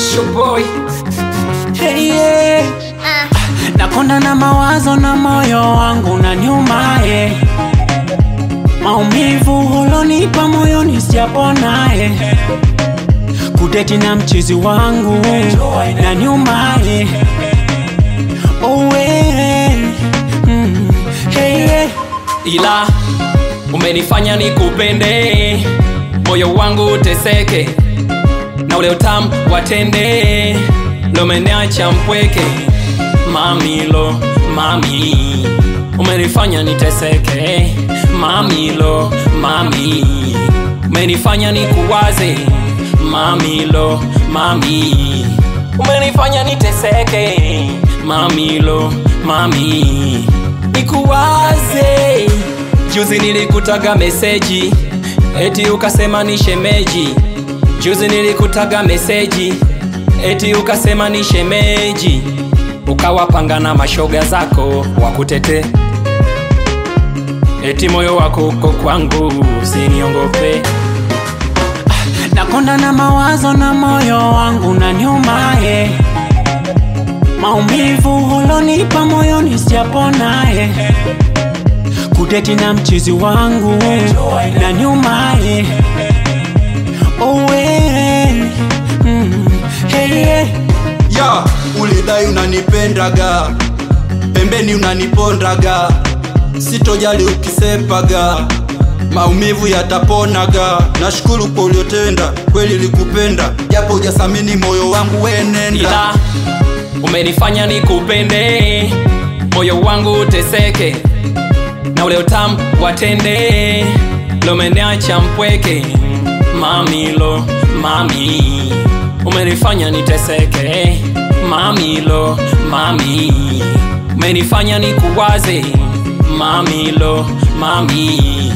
It's your boy. Hey, yeah. Nakonda na mawazo na moyo wangu na nyuma yeah. Maumivu hulonipa moyoni sijapona yeah. Kudeti na mchizi wangu na nyuma yeah. Oh, yeah. Mm. Hey, yeah. Ila umenifanya nikupende, moyo wangu uteseke, na ule utamu watende, ndo umeniacha mpweke. Mamilo, mami, umenifanya niteseke. Mamilo, mami, umenifanya nikuwaze. Mamilo, mami, umenifanya niteseke. Mamilo, mami, nikuwaze. Juzi nilikutaga meseji eti ukasema ni shemeji. Juzi nilikutaga meseji eti ukasema ni shemeji, ukawapanga na mashoga zako wakutete, eti moyo wako uko kwangu, usiniongope. Nakonda na mawazo na moyo wangu na nyuma ye Maumivu hulonipa moyoni sijapona yeah. Kudeti na mchizi wangu na nyuma unanipendaga. Pembeni unanipondaga. Sitojali ukisepaga. Maumivu yataponaga. Nashukuru kwa uliotenda. Kweli likupenda japo ujasamini moyo wangu wenenda ila umenifanya nikupende, moyo wangu uteseke, na ule utamu watende, lomeneacha mpweke. Mamilo, mami, umenifanya niteseke. Mamilo, mami, umenifanya nikuwaze. Mamilo, mami,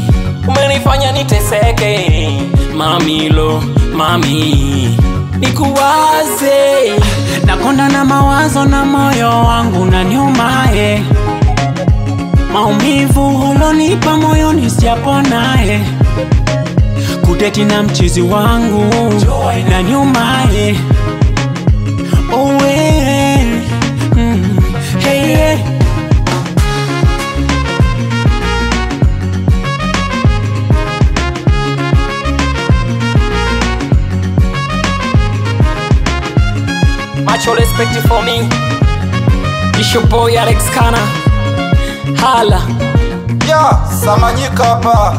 umenifanya niteseke. Mamilo, mami, nikuwaze. Nakonda na mawazo na moyo wangu na nyuma yeah. Maumivu hulonipa moyoni sijapona yeah. Kudeti na mchizi wangu na nyuma yeah. Oh, yeah. Mm. Hey, yeah. Macho respect for me. It's your boy Alex Kana. Hala. ya samanyika hapa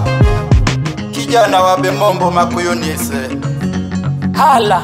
kijana wa bemombo makuyunise Hala.